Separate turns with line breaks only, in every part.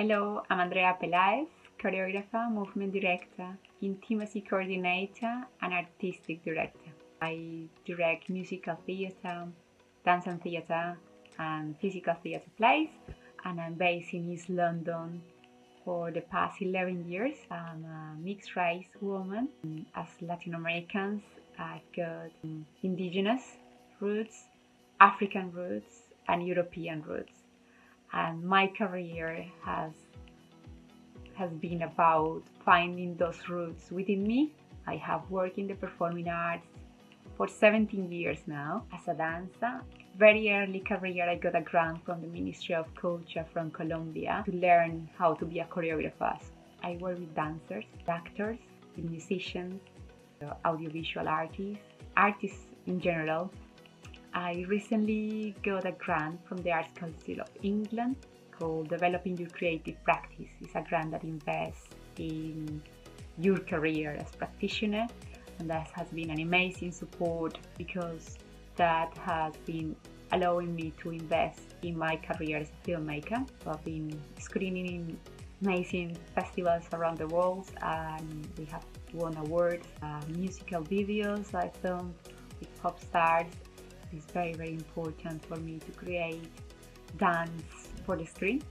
Hello, I'm Andrea Pelaez, choreographer, movement director, intimacy coordinator, and artistic director. I direct musical theatre, dance and theatre, and physical theatre plays, and I'm based in East London for the past 11 years. I'm a mixed race woman. As Latin Americans, I've got indigenous roots, African roots, and European roots and my career has has been about finding those roots within me. I have worked in the performing arts for 17 years now as a dancer. Very early career, I got a grant from the Ministry of Culture from Colombia to learn how to be a choreographer. I work with dancers, actors, musicians, audiovisual artists, artists in general, I recently got a grant from the Arts Council of England called Developing Your Creative Practice. It's a grant that invests in your career as practitioner and that has been an amazing support because that has been allowing me to invest in my career as a filmmaker. So I've been screening in amazing festivals around the world and we have won awards, uh, musical videos I filmed with pop stars is very very important for me to create dance for the screen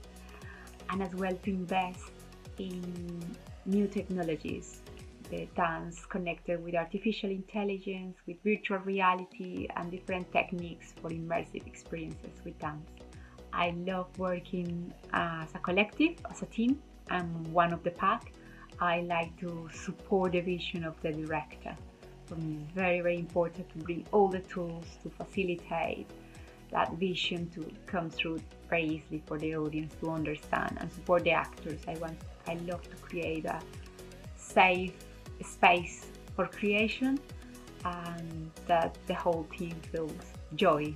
and as well to invest in new technologies. The dance connected with artificial intelligence with virtual reality and different techniques for immersive experiences with dance. I love working as a collective as a team. I'm one of the pack. I like to support the vision of the director for me. It's very very important to bring all the tools to facilitate that vision to come through very easily for the audience to understand and support the actors. I want i love to create a safe space for creation and that the whole team feels joy